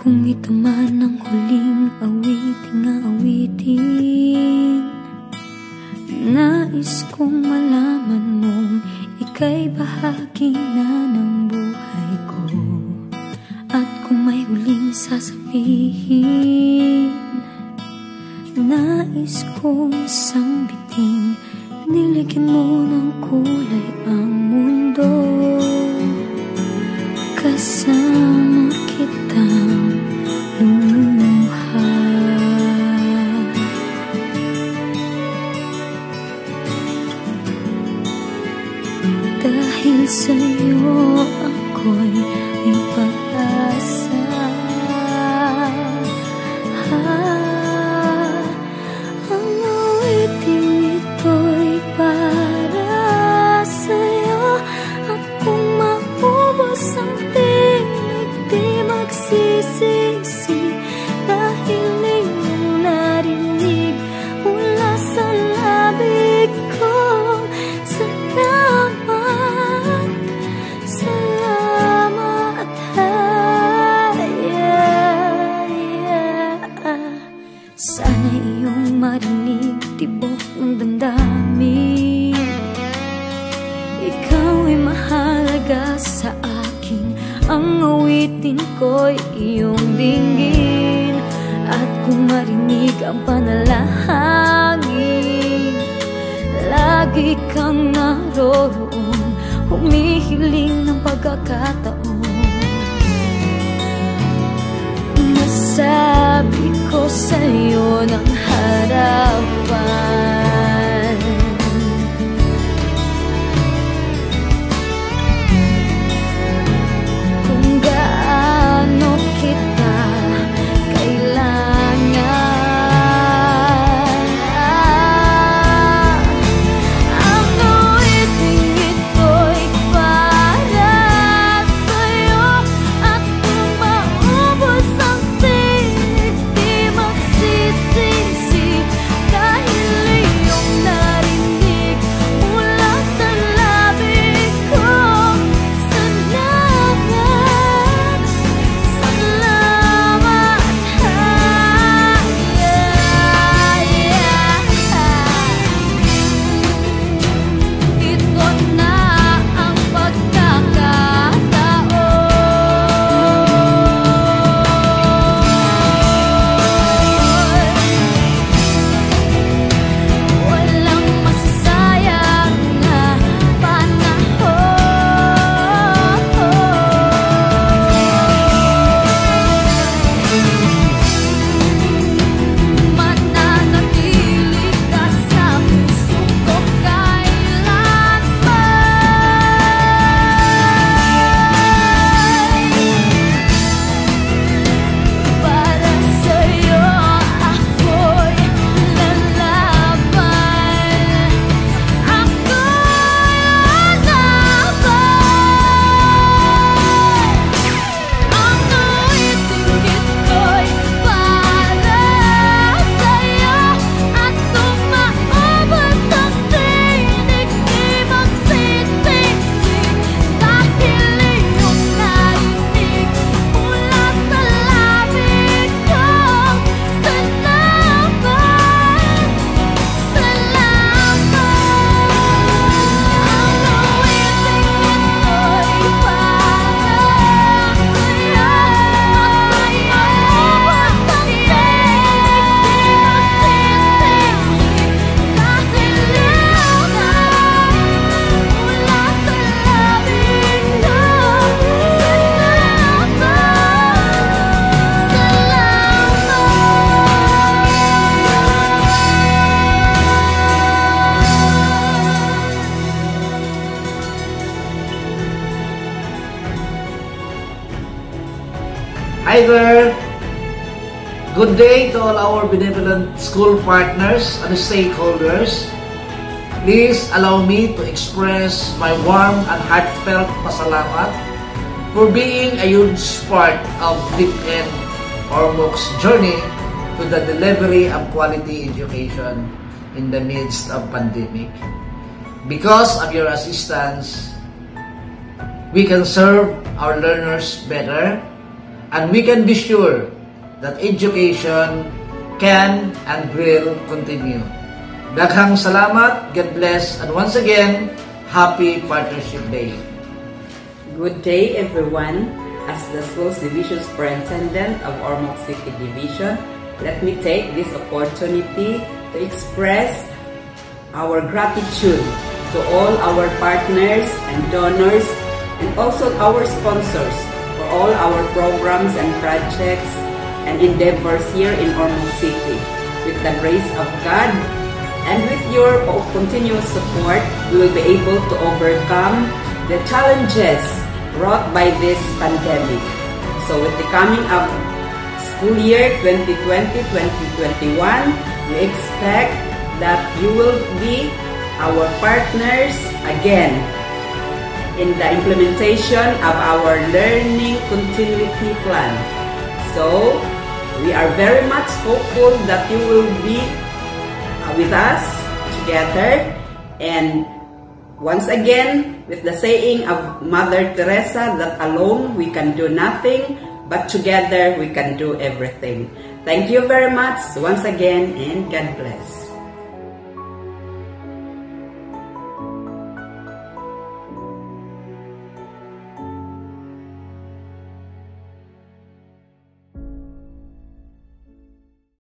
ka man ang huling awiting awitin Nais kong malaman mong ika'y bahagi na ng buhay ko. At kung may huling sasabihin Nais kong sambiting Niligyan mo ng kulay ang Dahil sa'yo ako'y may Sana iyong marinig tibok ng damdamin. Ikaw ay mahalaga sa akin Ang awitin ko'y iyong dinggin At kung marinig ang panalangin Lagi kang naroroon Humihiling ng pagkakataon Masabi ko sa'yo ng harapan Hi there! Good day to all our benevolent school partners and stakeholders. Please allow me to express my warm and heartfelt pasalamat for being a huge part of DeepN or MOOC's journey to the delivery of quality education in the midst of pandemic. Because of your assistance, we can serve our learners better and we can be sure that education can and will continue. Daghang salamat, God bless, and once again, Happy Partnership Day. Good day, everyone. As the Schools Division Superintendent of Ormoc City Division, let me take this opportunity to express our gratitude to all our partners and donors and also our sponsors all our programs and projects and endeavors here in Ormoc City. With the grace of God and with your continuous support, we will be able to overcome the challenges brought by this pandemic. So with the coming of school year 2020-2021, we expect that you will be our partners again in the implementation of our learning continuity plan. So, we are very much hopeful that you will be uh, with us together and once again with the saying of Mother Teresa that alone we can do nothing but together we can do everything. Thank you very much once again and God bless.